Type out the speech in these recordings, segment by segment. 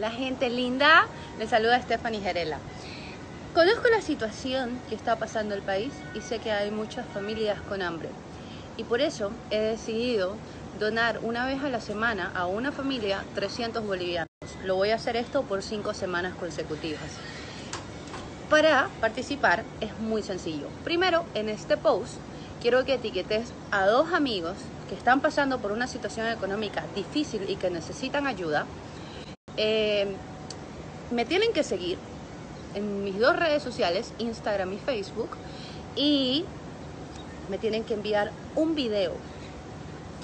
Hola gente linda, me saluda Stephanie Gerela. Conozco la situación que está pasando el país y sé que hay muchas familias con hambre. Y por eso he decidido donar una vez a la semana a una familia 300 bolivianos. Lo voy a hacer esto por cinco semanas consecutivas. Para participar es muy sencillo. Primero, en este post quiero que etiquetes a dos amigos que están pasando por una situación económica difícil y que necesitan ayuda. Eh, me tienen que seguir en mis dos redes sociales, Instagram y Facebook, y me tienen que enviar un video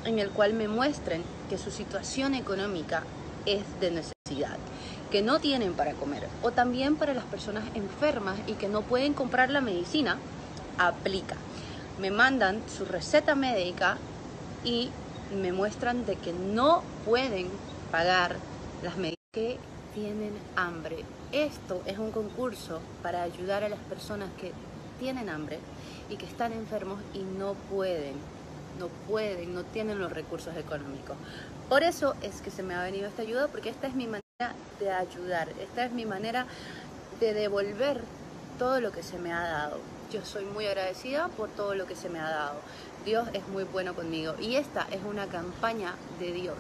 en el cual me muestren que su situación económica es de necesidad, que no tienen para comer, o también para las personas enfermas y que no pueden comprar la medicina, aplica. Me mandan su receta médica y me muestran de que no pueden pagar las medicinas que tienen hambre. Esto es un concurso para ayudar a las personas que tienen hambre y que están enfermos y no pueden, no pueden, no tienen los recursos económicos. Por eso es que se me ha venido esta ayuda, porque esta es mi manera de ayudar, esta es mi manera de devolver todo lo que se me ha dado. Yo soy muy agradecida por todo lo que se me ha dado. Dios es muy bueno conmigo y esta es una campaña de Dios.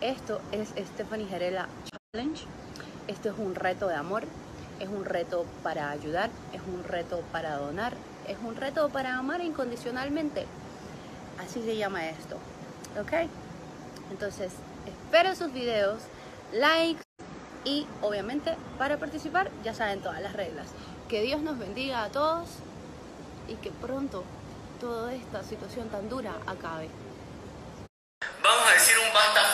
Esto es Stephanie Gerela Challenge. Esto es un reto de amor, es un reto para ayudar, es un reto para donar, es un reto para amar incondicionalmente. Así se llama esto. ¿Ok? Entonces, espero sus videos, likes y obviamente para participar ya saben todas las reglas. Que Dios nos bendiga a todos y que pronto toda esta situación tan dura acabe. Vamos a decir un basta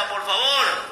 por favor.